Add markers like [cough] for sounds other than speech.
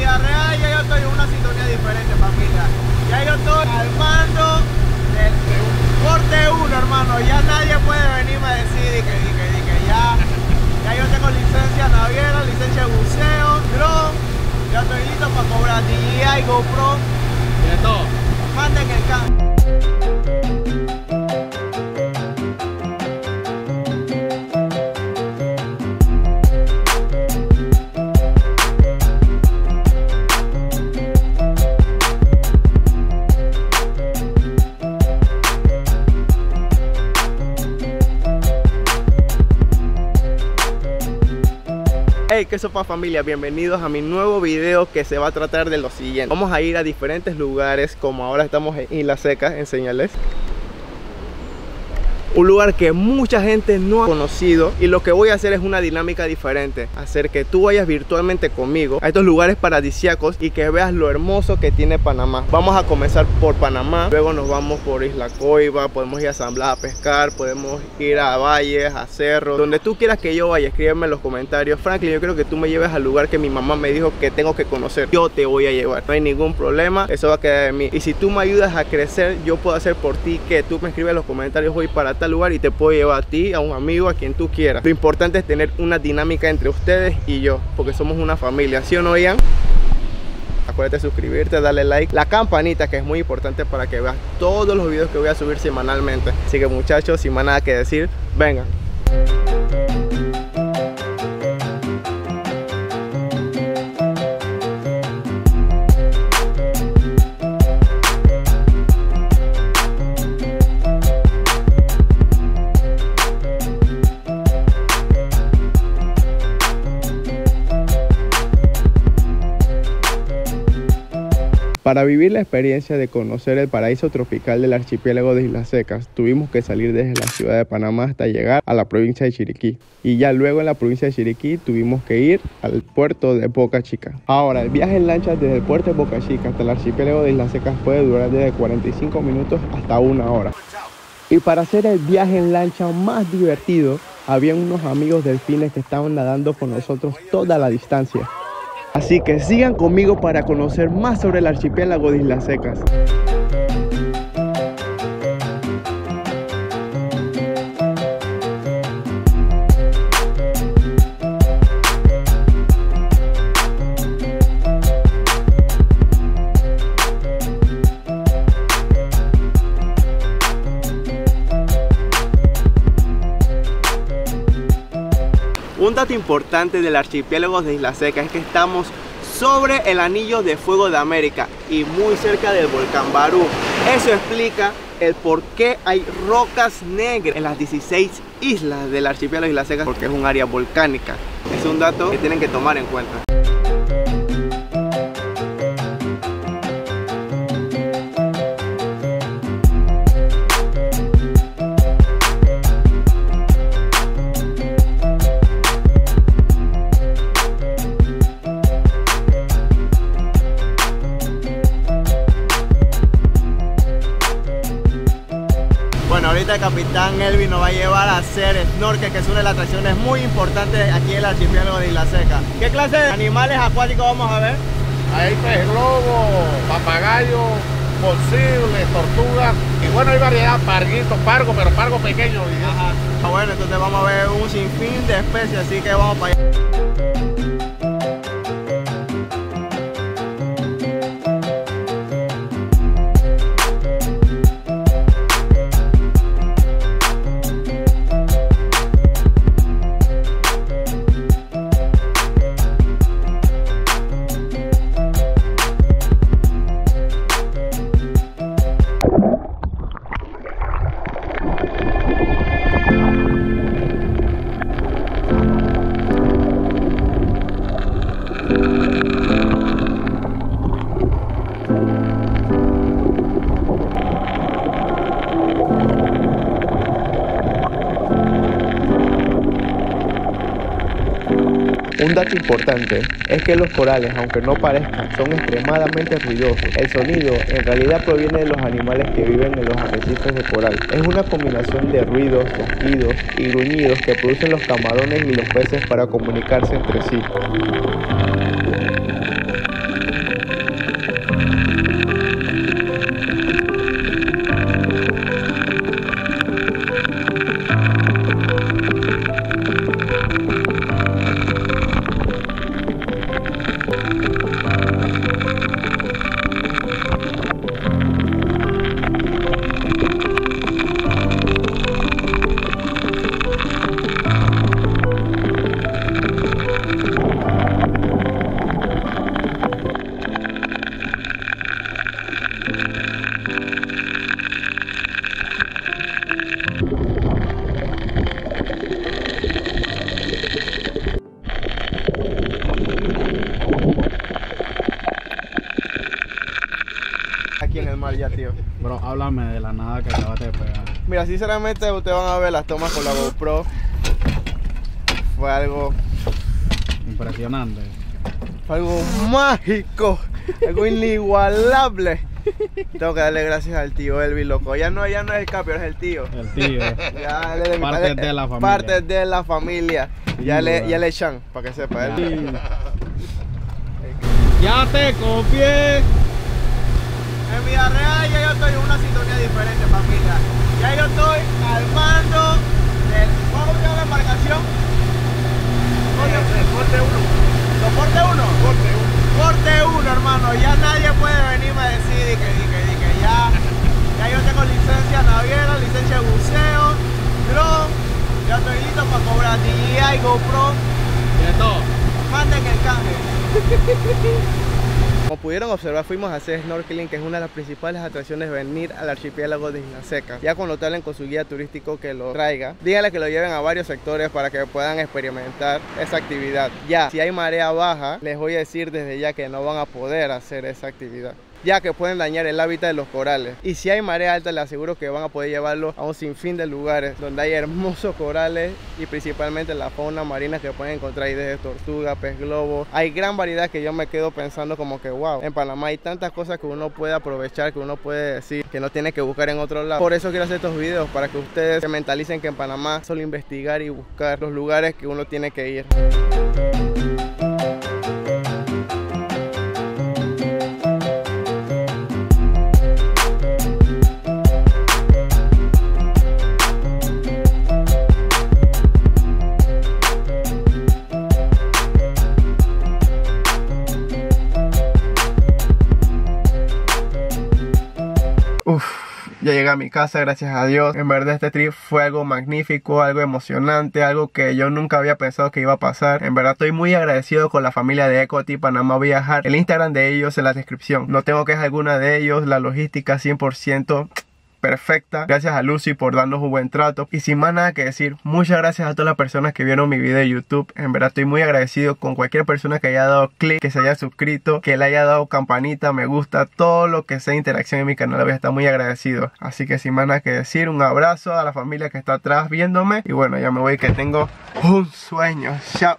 vida real ya yo estoy en una sintonía diferente, familia. Ya yo estoy al mando del corte 1, hermano. Ya nadie puede venirme a decir que, que, que ya, ya yo tengo licencia naviera, licencia de buceo, drone. Ya estoy listo para cobrar DJI, GoPro. De todo. Manden el. Hey, qué sopa familia, bienvenidos a mi nuevo video que se va a tratar de lo siguiente. Vamos a ir a diferentes lugares como ahora estamos en Isla Seca, enseñarles un lugar que mucha gente no ha conocido y lo que voy a hacer es una dinámica diferente. Hacer que tú vayas virtualmente conmigo a estos lugares paradisíacos y que veas lo hermoso que tiene Panamá. Vamos a comenzar por Panamá luego nos vamos por Isla Coiba podemos ir a San a pescar podemos ir a valles, a cerros donde tú quieras que yo vaya, escríbeme en los comentarios. Franklin, yo creo que tú me lleves al lugar que mi mamá me dijo que tengo que conocer. Yo te voy a llevar, no hay ningún problema eso va a quedar de mí. Y si tú me ayudas a crecer yo puedo hacer por ti que tú me escribes en los comentarios voy para tal lugar y te puedo llevar a ti, a un amigo, a quien tú quieras. Lo importante es tener una dinámica entre ustedes y yo, porque somos una familia, ¿sí o no, Ian? Acuérdate de suscribirte, darle like, la campanita que es muy importante para que veas todos los videos que voy a subir semanalmente. Así que muchachos, sin más nada que decir, vengan. Para vivir la experiencia de conocer el paraíso tropical del archipiélago de Islas Secas, tuvimos que salir desde la ciudad de Panamá hasta llegar a la provincia de Chiriquí. Y ya luego en la provincia de Chiriquí tuvimos que ir al puerto de Boca Chica. Ahora, el viaje en lancha desde el puerto de Boca Chica hasta el archipiélago de Islas Secas puede durar desde 45 minutos hasta una hora. Y para hacer el viaje en lancha más divertido, habían unos amigos delfines que estaban nadando con nosotros toda la distancia. Así que sigan conmigo para conocer más sobre el archipiélago de Islas Secas. Un dato importante del archipiélago de Isla Seca es que estamos sobre el anillo de fuego de América y muy cerca del volcán Barú. Eso explica el por qué hay rocas negras en las 16 islas del archipiélago de Isla Seca porque es un área volcánica. Es un dato que tienen que tomar en cuenta. Bueno, ahorita el capitán Elvin nos va a llevar a hacer snorkel, que es una de las atracciones muy importantes aquí en el archipiélago de Isla Seca. ¿Qué clase de animales acuáticos vamos a ver? Hay pez globo, papagayo, posibles, tortugas. Y bueno, hay variedad, parguitos, pargo, pero pargo pequeño. Ajá. Ah, Bueno, entonces vamos a ver un sinfín de especies, así que vamos para allá. thank you. Un dato importante es que los corales, aunque no parezcan, son extremadamente ruidosos. El sonido en realidad proviene de los animales que viven en los arrecifes de coral. Es una combinación de ruidos, chasquidos y gruñidos que producen los camarones y los peces para comunicarse entre sí. Bro, háblame de la nada que acabaste de pegar. Mira, sinceramente ustedes van a ver las tomas con la GoPro. Fue algo, Impresionante. fue algo mágico, algo inigualable. Tengo que darle gracias al tío Elvi, loco. Ya no, ya no es el capio, es el tío. El tío. Ya mi Parte de la familia. Parte de la familia. Ya le, ya le echan, para que sepa. Sí. Ya te copié. En Villarreal ya yo estoy en una sintonía diferente, familia. Ya yo estoy al mando del. ¿Cómo se llama la embarcación? Corte uno. ¿Soporte 1? Corte uno. Corte 1, hermano. Ya nadie puede venirme a decir que, que, y que ya, ya yo tengo licencia naviera, licencia de buceo, dron. Ya estoy listo para cobrar DJI, GoPro. De todo. Manden el canje. [laughs] Como pudieron observar, fuimos a hacer snorkeling, que es una de las principales atracciones de venir al archipiélago de Isla Seca. Ya cuando hablen con su guía turístico que lo traiga, díganle que lo lleven a varios sectores para que puedan experimentar esa actividad. Ya, si hay marea baja, les voy a decir desde ya que no van a poder hacer esa actividad ya que pueden dañar el hábitat de los corales. Y si hay marea alta, les aseguro que van a poder llevarlo a un sinfín de lugares donde hay hermosos corales y principalmente la fauna marina que pueden encontrar ahí desde tortuga, pez globo. Hay gran variedad que yo me quedo pensando como que wow, en Panamá hay tantas cosas que uno puede aprovechar, que uno puede decir que no tiene que buscar en otro lado. Por eso quiero hacer estos videos para que ustedes se mentalicen que en Panamá solo investigar y buscar los lugares que uno tiene que ir. Uf, ya llegué a mi casa, gracias a Dios. En verdad este trip fue algo magnífico, algo emocionante, algo que yo nunca había pensado que iba a pasar. En verdad estoy muy agradecido con la familia de Ecoti Panamá Viajar. El Instagram de ellos en la descripción. No tengo quejas alguna de ellos, la logística 100% perfecta. Gracias a Lucy por darnos un buen trato. Y sin más nada que decir, muchas gracias a todas las personas que vieron mi video de YouTube. En verdad estoy muy agradecido con cualquier persona que haya dado clic, que se haya suscrito, que le haya dado campanita, me gusta, todo lo que sea interacción en mi canal. Voy a estar muy agradecido. Así que sin más nada que decir, un abrazo a la familia que está atrás viéndome. Y bueno, ya me voy que tengo un sueño. Chao.